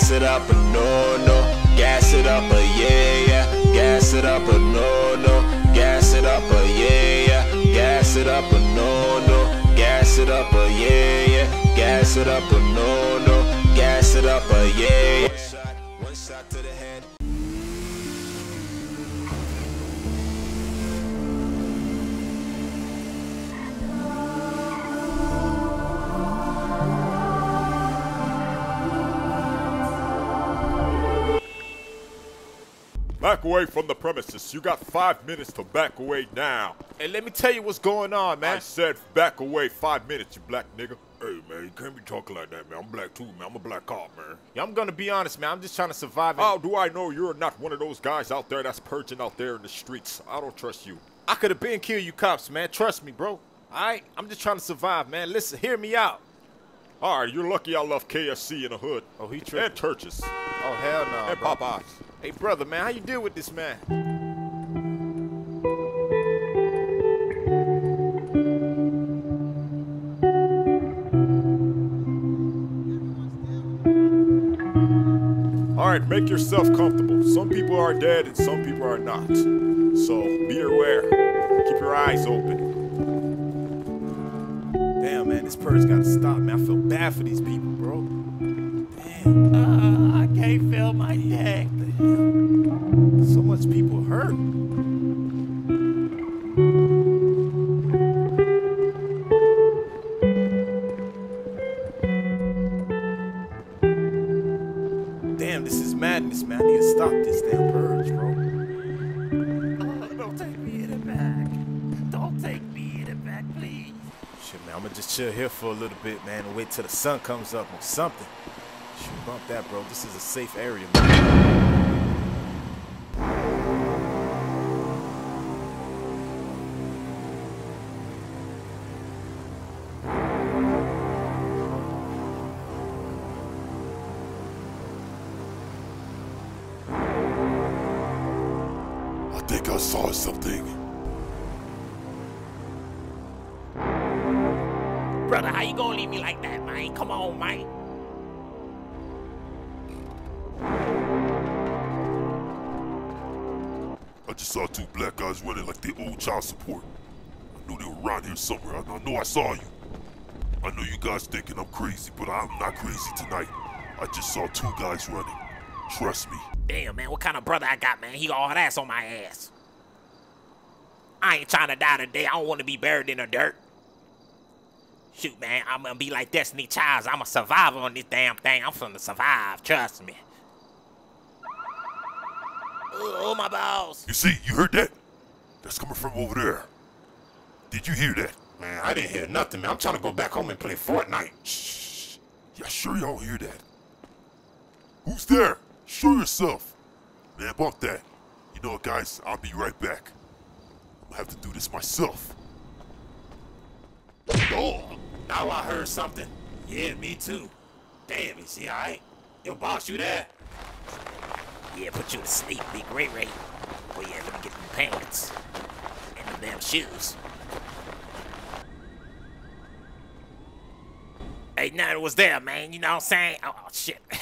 gas it up a no no, gas it up a yeah yeah, gas it up a no no, gas it up a yeah yeah, gas it up a no no, gas it up a yeah yeah, gas it up a no no, gas it up a yeah. One Back away from the premises. You got five minutes to back away now. Hey, let me tell you what's going on, man. I said back away five minutes, you black nigga. Hey man, you can't be talking like that, man. I'm black too, man. I'm a black cop, man. Yeah, I'm gonna be honest, man. I'm just trying to survive. How do I know you're not one of those guys out there that's purging out there in the streets? I don't trust you. I could have been killed you cops, man. Trust me, bro. All right? I'm just trying to survive, man. Listen, hear me out. All right, you're lucky I love KFC in the hood. Oh, he And tripping. churches. Oh, hell no. and bro. Popeyes. Hey, brother, man, how you deal with this man? All right, make yourself comfortable. Some people are dead and some people are not. So be aware. Keep your eyes open. Damn, man, this purge gotta stop, man. I feel bad for these people, bro. Uh, I can't feel my neck. So much people hurt. Damn, this is madness, man. I need to stop this damn purge, bro. Don't take me in the back. Don't take me in the back, please. Shit, man, I'm gonna just chill here for a little bit, man, and wait till the sun comes up or something. Shoot, bump that, bro. This is a safe area, man. I think I saw something. Brother, how you gonna leave me like that, man? Come on, man. Saw two black guys running like they owe child support. I knew they were around here somewhere. I, I know I saw you. I know you guys thinking I'm crazy, but I'm not crazy tonight. I just saw two guys running. Trust me. Damn, man, what kind of brother I got, man? He got all that ass on my ass. I ain't trying to die today. I don't want to be buried in the dirt. Shoot, man, I'm gonna be like Destiny Childs. I'm a survivor on this damn thing. I'm finna survive. Trust me. Oh, my balls. You see, you heard that? That's coming from over there. Did you hear that? Man, I didn't hear nothing, man. I'm trying to go back home and play Fortnite. Shh. Yeah, sure y'all hear that. Who's there? Show yourself. Man, about that. You know what, guys? I'll be right back. I'm gonna have to do this myself. Oh, now I heard something. Yeah, me too. Damn, you see, I Yo, boss, you there? Yeah, put you to sleep, Big Ray Ray. Oh yeah, let me get them pants and them damn shoes. Hey, nothing was there, man. You know what I'm saying? Oh, oh, shit.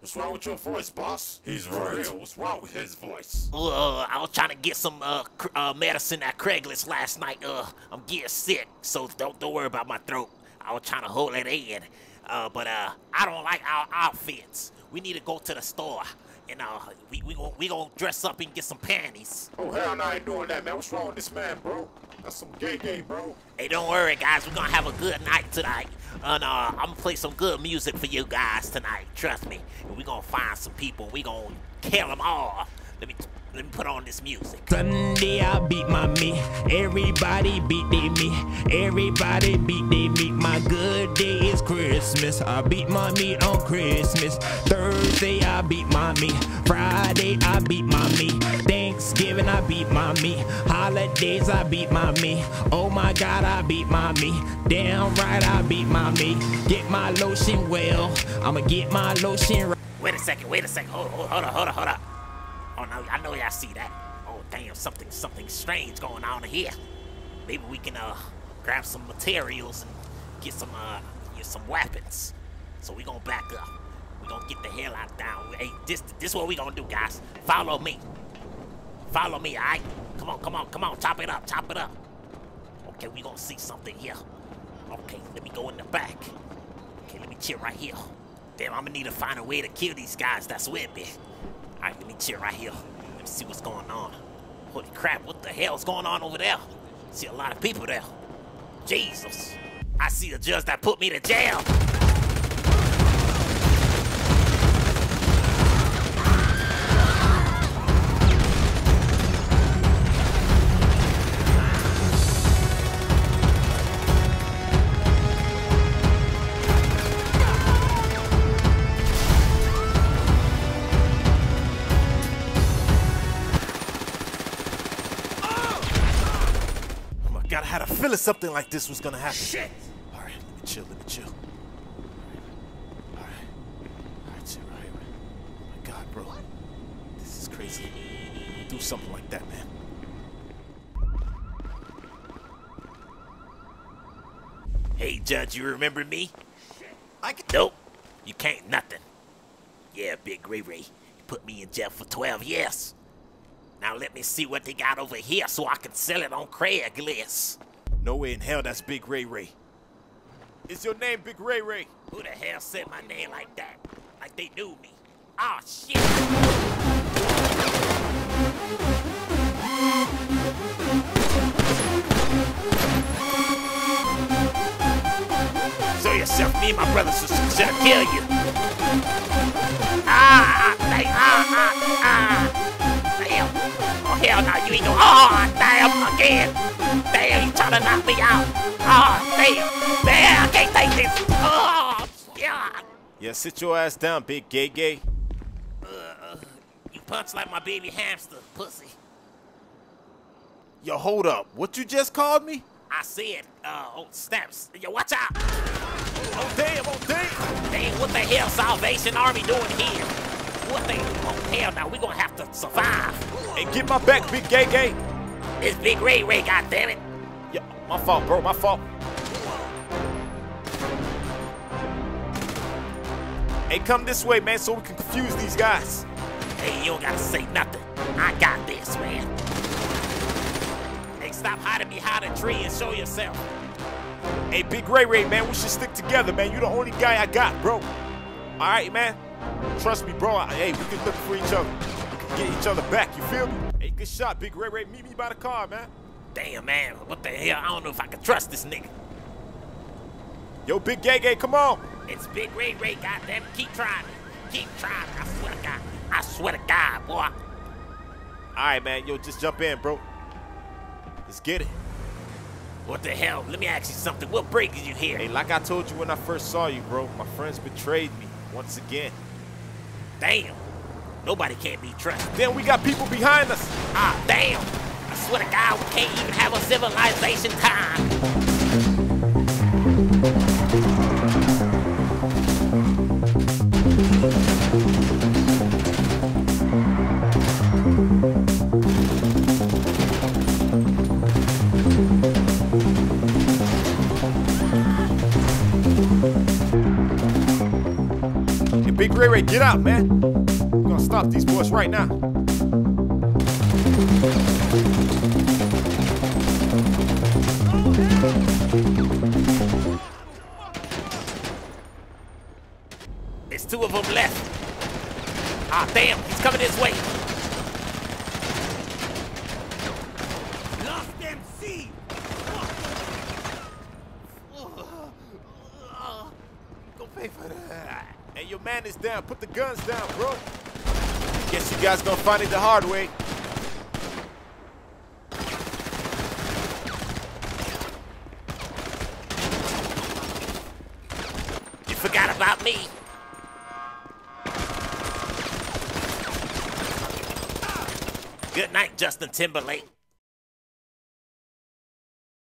What's wrong with your voice, boss? He's right. Real. What's wrong with his voice? uh, I was trying to get some uh, cr- uh medicine at Craigslist last night. Uh, I'm getting sick, so don't don't worry about my throat. I was trying to hold it in. Uh, but uh, I don't like our outfits. We need to go to the store. And uh, we we gon' we gonna dress up and get some panties. Oh, hell no, I ain't doing that, man. What's wrong with this man, bro? That's some gay gay, bro. Hey, don't worry, guys. We're gonna have a good night tonight. And uh, I'm gonna play some good music for you guys tonight. Trust me. And we gonna find some people. We gonna kill them all. Let me let me put on this music. Sunday I beat my me. Everybody beat they me. Everybody beat they me. My good day is Christmas. I beat my meat on Christmas. Thursday I beat my me. Friday I beat my me. Thanksgiving I beat my me. Holidays I beat my me. Oh my God I beat my me. Damn right I beat my me. Get my lotion well. I'ma get my lotion right. Wait a second. Wait a second. Hold, hold, hold on. Hold on. Hold up. Oh no, I know y'all see that. Oh damn, something something strange going on here. Maybe we can uh grab some materials and get some uh get some weapons. So we gonna back up. We gonna get the hell out down. Hey, this this what we gonna do, guys. Follow me. Follow me, alright? Come on, come on, come on. Chop it up, chop it up. Okay, we gonna see something here. Okay, let me go in the back. Okay, let me chill right here. Damn, I'm gonna need to find a way to kill these guys that's with me. Alright, let me chill right here. Let me see what's going on. Holy crap, what the hell's going on over there? See a lot of people there. Jesus. I see a judge that put me to jail. Feeling something like this was gonna happen. Shit. All right, let me chill, let me chill. All right, all right, chill right here. Oh my god, bro. This is crazy. Do something like that, man. Hey, Judge, you remember me? Shit. I can. Nope. You can't nothing. Yeah, Big Ray Ray. You put me in jail for 12 years. Now let me see what they got over here so I can sell it on Craigslist. No way in hell that's Big Ray Ray. Is your name Big Ray Ray? Who the hell said my name like that? Like they knew me. Oh, shit. Show yourself, me and my brothers was gonna kill you. Ah, they, ah, ah, ah. Damn. Oh, hell no, you ain't gonna, oh, damn, again. Damn, you trying to knock me out. Oh, damn. Damn, I can't take this. Oh, God. Yeah, sit your ass down, big gay gay. You punch like my baby hamster, pussy. Yo, hold up. What you just called me? I said, uh, oh, snaps. Yo, watch out. Oh damn, oh damn. Damn, what the hell Salvation Army doing here? What the, oh, hell now, we gonna have to survive. Hey, get my back, big gay gay. It's Big Ray Ray, goddammit. Yeah, my fault, bro, my fault. Hey, come this way, man, so we can confuse these guys. Hey, you don't gotta say nothing. I got this, man. Hey, stop hiding behind a tree and show yourself. Hey, Big Ray Ray, man, we should stick together, man. You're the only guy I got, bro. All right, man. Trust me, bro. Hey, we can look for each other. We can get each other back. You feel me? Good shot, Big Ray Ray. Meet me by the car, man. Damn, man, what the hell? I don't know if I can trust this nigga. Yo, Big Gay Gay, come on. It's Big Ray Ray, goddamn. Keep trying. Keep trying. I swear to God. I swear to God, boy. All right, man. Yo, just jump in, bro. Let's get it. What the hell? Let me ask you something. What break did you hear? Hey, like I told you when I first saw you, bro, my friends betrayed me once again. Damn. Nobody can't be trusted. Then we got people behind us. Ah, damn. I swear to God, we can't even have a civilization time. Big Ray Ray, get out, man. Gonna these boys right now. There's two of them left. Ah, damn. He's coming this way. Lost MC! Go pay for that. Hey, your man is down. Put the guns down, bro. Guess you guys gonna find it the hard way. You forgot about me. Good night, Justin Timberlake.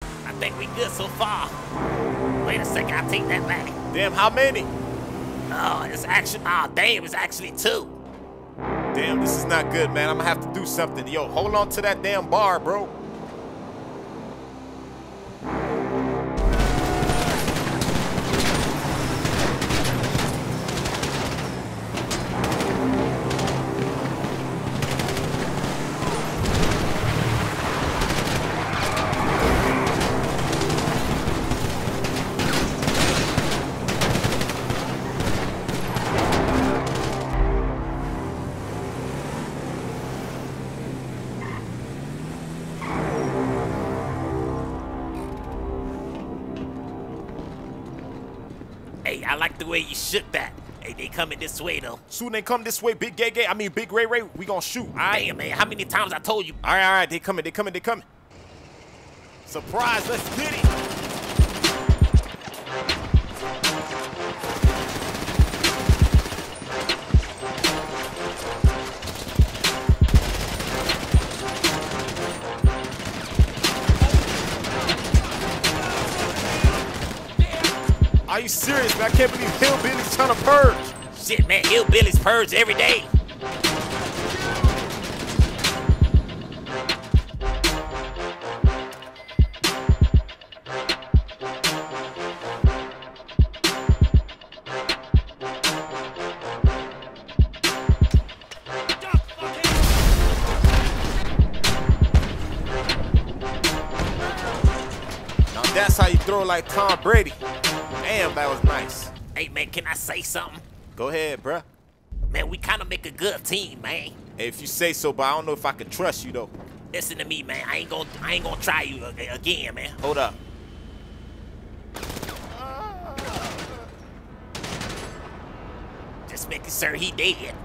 I think we good so far. Wait a second, I'll take that back. Damn, how many? Oh, it's actually, oh, damn, it's actually two. Damn, this is not good, man. I'm gonna have to do something. Yo, hold on to that damn bar, bro. Way you shook that. Hey, they coming this way though. Soon they come this way, big gay gay. I mean, big Ray Ray. We gonna shoot. All right. Damn, man, how many times I told you? All right, all right. They coming. They coming. They coming. Surprise. Let's get it. Are you serious, man? I can't believe Hillbilly's trying to purge. Shit, man, hillbillies purge every day. Now that's how you throw like Tom Brady. Damn, that was nice. Hey, man, can I say something? Go ahead, bruh. Man, we kind of make a good team, man. Hey, if you say so, but I don't know if I can trust you though. Listen to me, man. I ain't gonna, I ain't gonna try you again, man. Hold up. Just making sure he dead.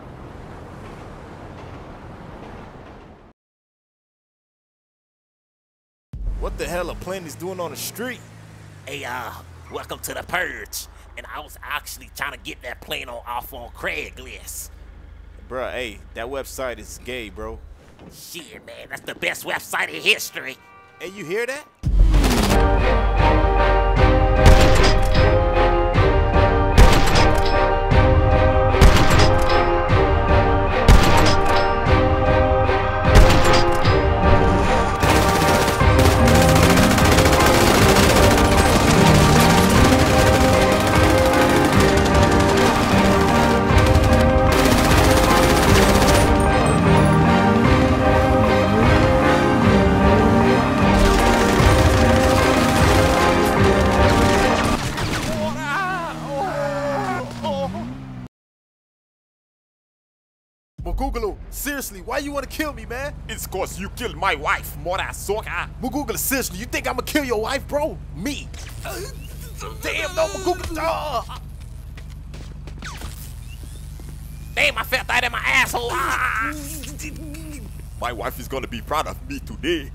What the hell a are Plenty's doing on the street? Hey, uh, welcome to the purge. And I was actually trying to get that plane on off on Craigslist. Bruh, hey, that website is gay, bro. Shit, man, that's the best website in history. Hey, you hear that? Mugugulu, seriously, why you wanna kill me, man? It's cause you killed my wife, Mora Soka. Mugugulu, seriously, you think I'ma kill your wife, bro? Me. Damn, no, Mugugulu. Ah. Damn, I felt that in my asshole. Ah! My wife is gonna be proud of me today.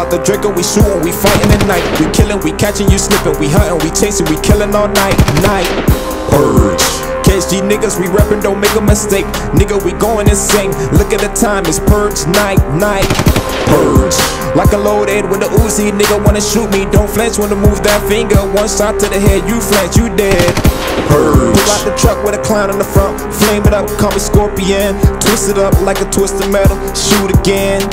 Out the Draco, we shootin', we fightin' at night. We killin', we catchin', you slippin', we huntin', we chasin', we killin' all night, night. Purge. KSG niggas, we reppin', don't make a mistake. Nigga, we goin' insane. Look at the time, it's purge night, night. Purge. Like a loaded with a Uzi, nigga wanna shoot me. Don't flinch when to move that finger. One shot to the head, you flinch, you dead. Purge. Pull out the truck with a clown in the front. Flame it up, call me Scorpion. Twist it up like a twisted metal. Shoot again.